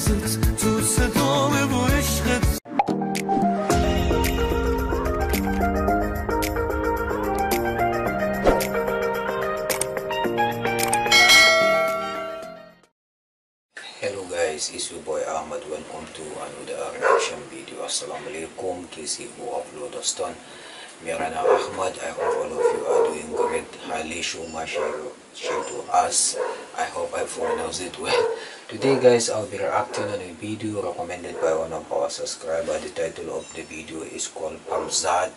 Bu Hello guys, it's your boy Ahmad. Welcome to another reaction video. Assalamu alaikum. Kisi who upload a stone. Mirana Ahmad. I hope all of you are doing great. Hali Shuma Share to us. I hope I pronounced it well. Today guys, I'll be reacting on a video recommended by one of our subscribers. The title of the video is called Farzad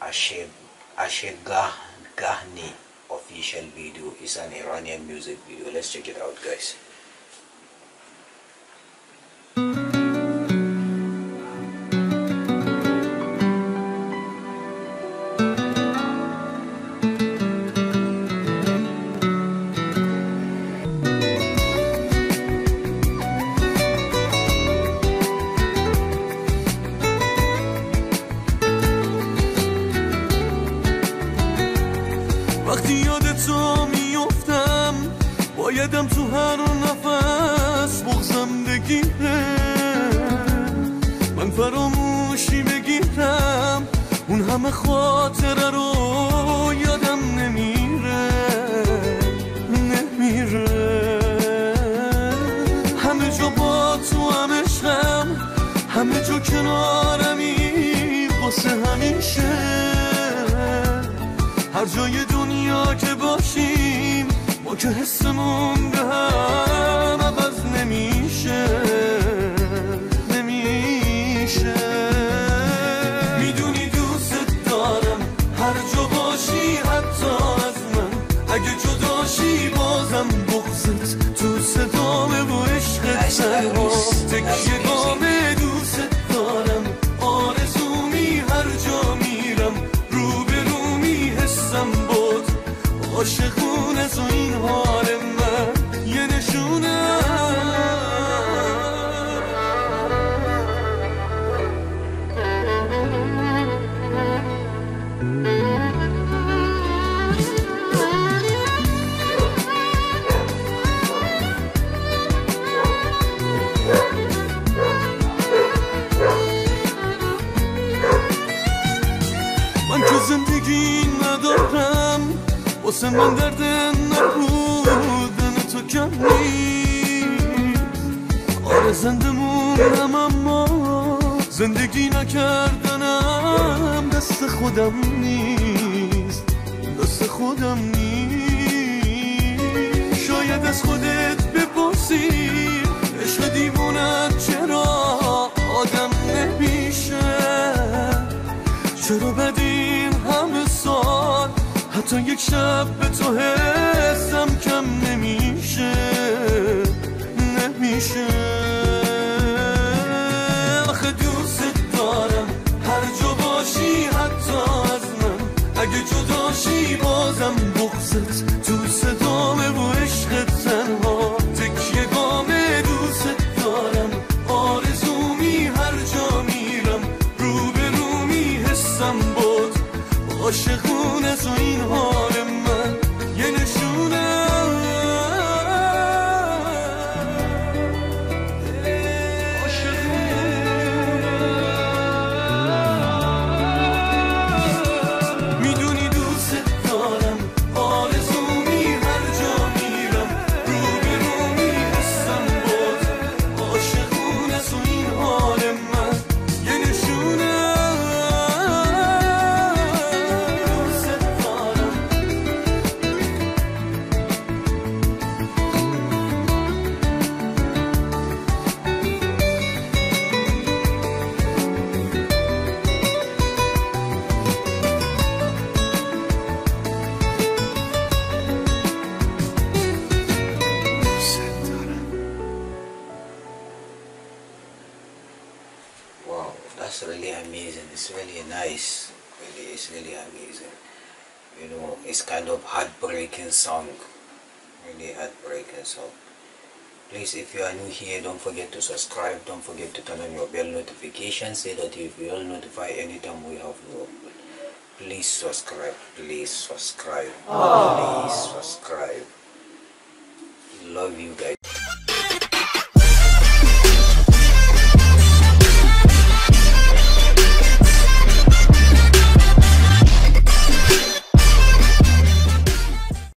Asheg Ashegahni official video is an Iranian music video. Let's check it out, guys. وقتی یاد تو میفتم بایدم تو هر نفس بغزم بگیره من فراموشی بگیرم اون همه خاطره رو یادم نمیره. نمیره. همه جا با تو هم عشقم همه جا کنارمی واسه همیشه. هر جای دنیا که باشیم ما که حسمون به هم عوض نمیشه نمیشه. می‌دونی دوست دارم هر جا باشی حتی از من. اگه جداشی بازم بغزت تو صدامه و عشقت تکیه عاشقونه تو این حال من. یه نشونه. من که زندگی واسه من درد نبودن تو کم نیست آره زنده موندم اما زندگی نکردنم دست خودم نیست دست خودم نیست شاید از خودت بپرسی عشق دیوونت چرا آدم نمیشه چرا سال حتی یک شب به تو حسم کم نمیشه نمیشه. آخه دوست دارم هر جا باشی حتی از من. اگه جداشی بازم بغزت تو صدامه و عشقت تنها. عاشقونه تو این حال that's really amazing. It's really nice. Really, it's really amazing. You know, it's kind of heartbreaking song. Really heartbreaking song. Please, if you are new here, don't forget to subscribe. Don't forget to turn on your bell notification so that if you will notify anytime we have new upload. Please subscribe. Please subscribe. Please subscribe. Love you guys.